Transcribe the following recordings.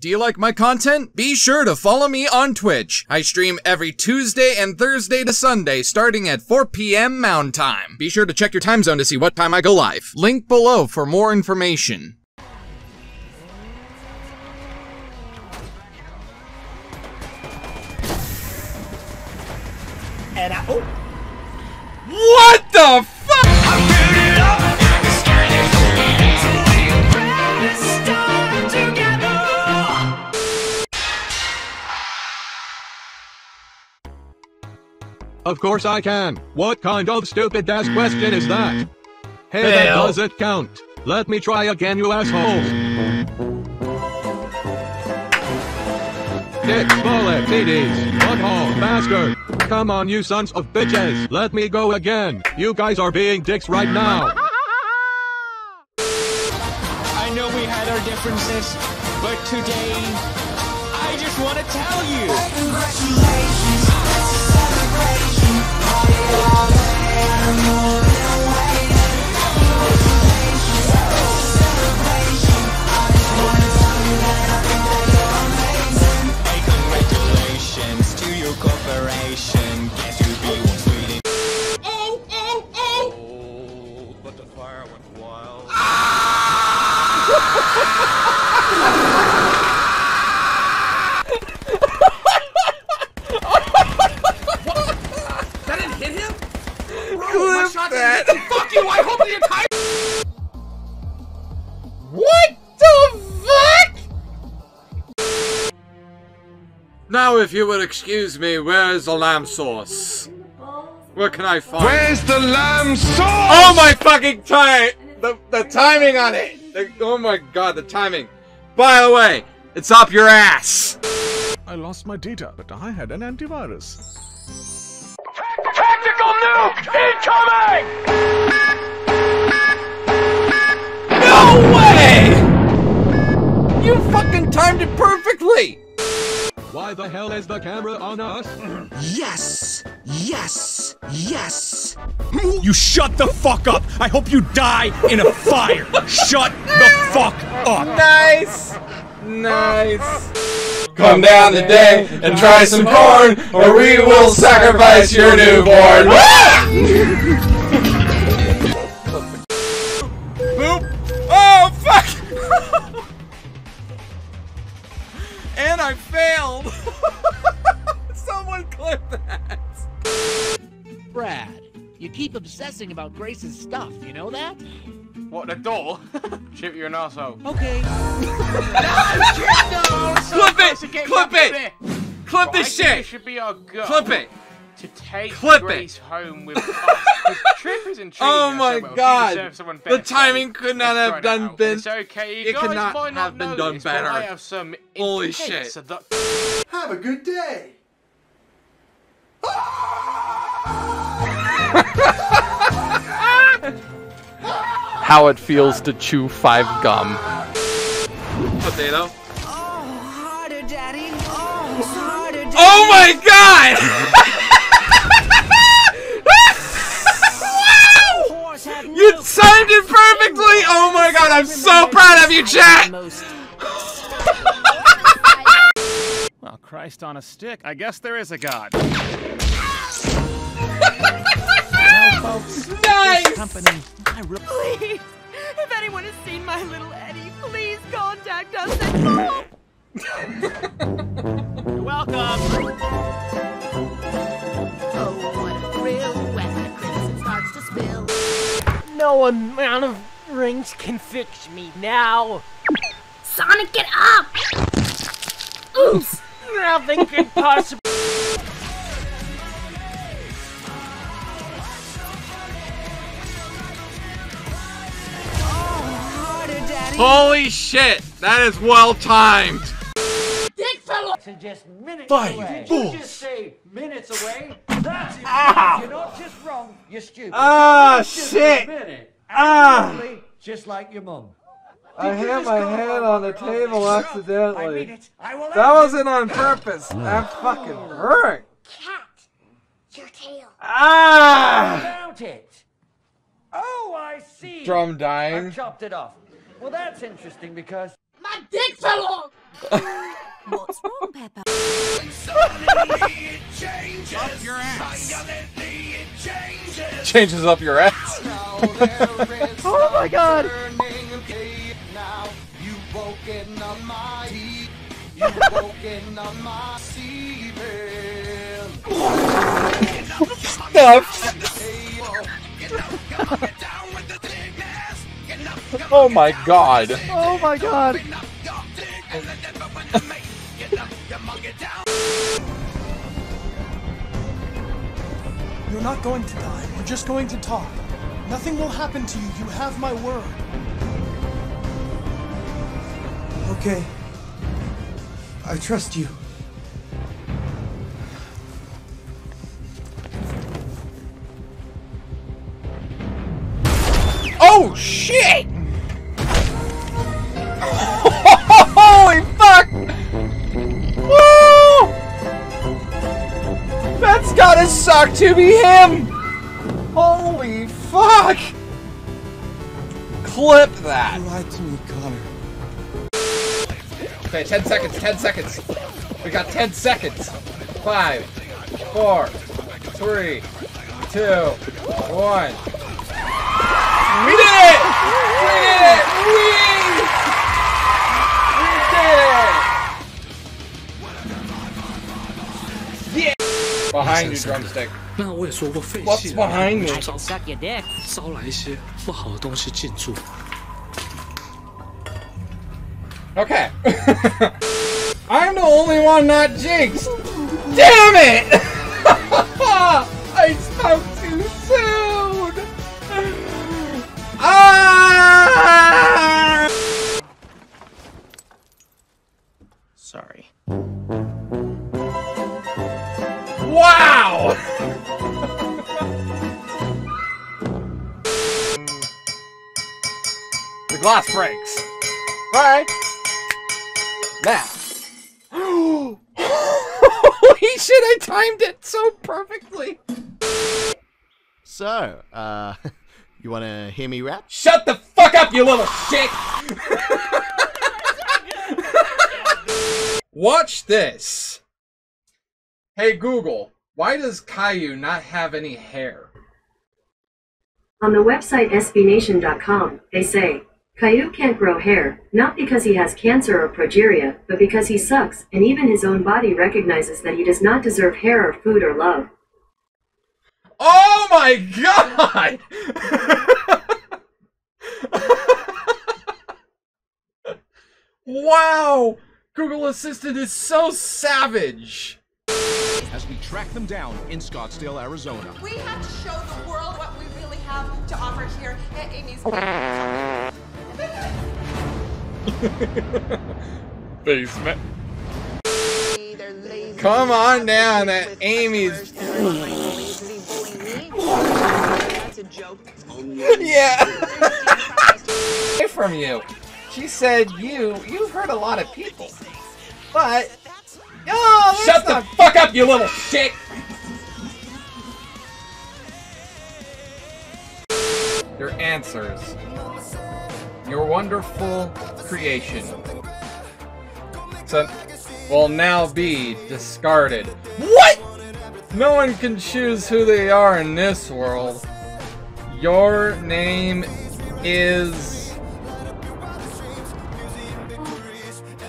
Do you like my content? Be sure to follow me on Twitch. I stream every Tuesday and Thursday to Sunday starting at 4 p.m. Mountain Time. Be sure to check your time zone to see what time I go live. Link below for more information. And I, oh, What the Of course I can. What kind of stupid ass question is that? Hey, that does it count? Let me try again, you assholes. Dicks, bullets, CDs, butthole, bastard. Come on, you sons of bitches. Let me go again. You guys are being dicks right now. I know we had our differences, but today, I just want to tell you. Hey, Now, if you would excuse me, where's the lamb sauce? Where can I find? Where's the lamb sauce? Oh my fucking time! The the timing on it. The- oh my god, the timing. By the way, it's up your ass. I lost my data, but I had an antivirus. Tactical nuke incoming! No way! You fucking timed it perfectly. Why the hell is the camera on us? Yes! Yes! Yes! You shut the fuck up! I hope you die in a fire! shut the fuck up! Nice, nice. Come down today and try some corn, or we will sacrifice your newborn. obsessing about Grace's stuff, you know that? What, the door? Chip, you're an asshole. Okay. Clip it! Clip it! Clip this I think it shit! should be our goal Clip it! to take Clip it. Grace home with us. 'cause Trip isn't Oh my well. God. The timing could not let's have done out. been- It's okay. You it guys could not might have been done this, better. I have some Holy shit. Have a good day. Ah! How it feels to chew five gum. Potato. Oh, harder, Daddy. Oh, harder, Daddy. Oh my god! Horse have You no timed it perfectly! Oh my god, I'm so proud of you, chat! most. Well, Christ on a stick. I guess there is a God. Company, I re- Please, if anyone has seen my little Eddie, please contact us. You're welcome. Oh, what a thrill when the crimson starts to spill. No amount of rings can fix me now. Sonic, get up! Oops! Nothing could possibly. Holy shit, that is well timed! Dick fell off. To just minutes Fine, away. you You fools. just say minutes away. That's it. You're not just wrong, you're stupid. Ah, Just shit. A minute. Ah. Just like your mum. I Did you hit my call head on the mum table wrong? I mean accidentally. it. I will That wasn't on purpose. That fucking hurt. Cat, your tail. Ah! About it. Oh, I see. Drum I dying. chopped it off. Well, that's interesting because My dick fell off. What's wrong, Peppa? Changes up your ass. Oh my god! Stuff. Oh my god. Oh my god! You're not going to die. We're just going to talk. Nothing will happen to you. You have my word. Okay. I trust you. Oh shit! Gotta suck to be him! Holy fuck! Clip that! You lied to me, Connor. Okay, 10 seconds, 10 seconds. We got 10 seconds. Five, four, three, two, one. We did it! We did it! We, Behind you, drumstick. 那我也说过废 What's 弃 behind me? Suck your dick. 招来一些不好的东西进驻。 Okay. I'm the only one not jinxed. Damn it! I spoke too soon. Ah! Sorry. The glass breaks. Alright. Now. Holy shit, I timed it so perfectly. So, uh, you want to hear me rap? Shut the fuck up, you little shit! Watch this. Hey Google, why does Caillou not have any hair? On the website SBNation.com, they say, Caillou can't grow hair, not because he has cancer or progeria, but because he sucks, and even his own body recognizes that he does not deserve hair or food or love. Oh my god! wow! Google Assistant is so savage! As we track them down in Scottsdale, Arizona. We have to show the world what we really have to offer here at Amy's. Basement. Come on down at Amy's. That's a joke. yeah. Away from you. She said you. You've hurt a lot of people, but. Oh, Shut the fuck up, you little shit! Your answers. Your wonderful creation. So, will now be discarded. What? No one can choose who they are in this world. Your name is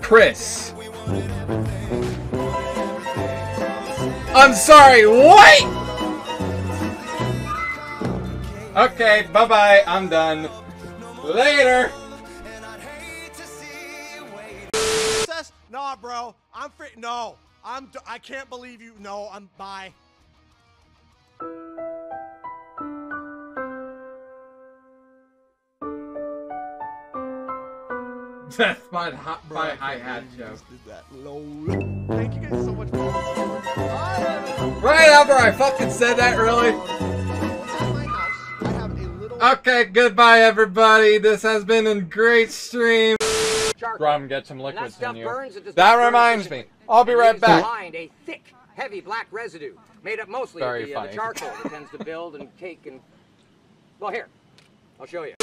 Chris. I'm sorry, what? Okay, bye bye, I'm done. Later. Princess? Nah, bro. I'm free. No. I'm. D- I can't believe you. No. I'm. Bye. That's my hi- my hi hat joke. Thank you guys so much for all the support. Right after I fucking said that, really? Okay, goodbye, everybody. This has been a great stream. Rum, get some liquids in you. That reminds me. I'll be right back. Behind a thick, heavy black residue made up mostly Very of the, uh, the charcoal that tends to build and cake and. Well, here, I'll show you.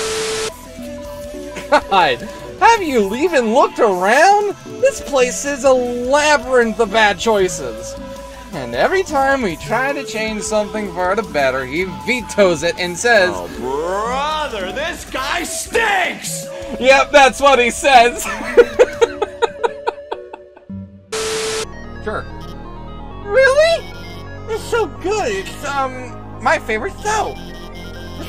god! Have you even looked around? This place is a labyrinth of bad choices. And every time we try to change something for the better, he vetoes it and says, Oh, brother, this guy stinks! Yep, that's what he says. sure. Really? It's so good. It's um my favorite show.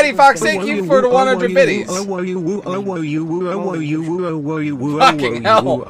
Daddy Fox, thank you for the 100 biddies. Fucking hell.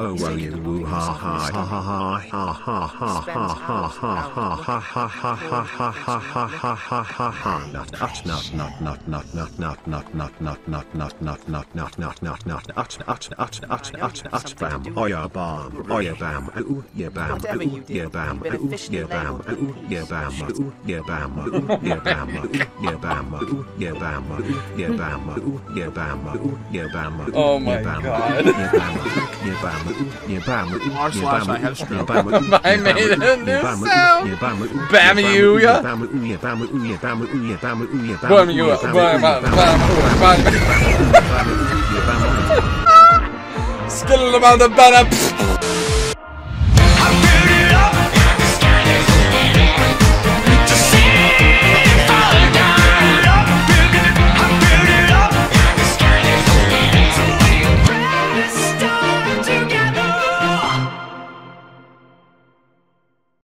Yabama, Yabama, Yabama, Yabama. Oh my god. Yabama, Yabama, Yabama. R slash I have stroke. I made a new sound. Bam you, ya. Bam you, bam you, bam you, bam you, bam you, bam you, bam you, Skill about the banner.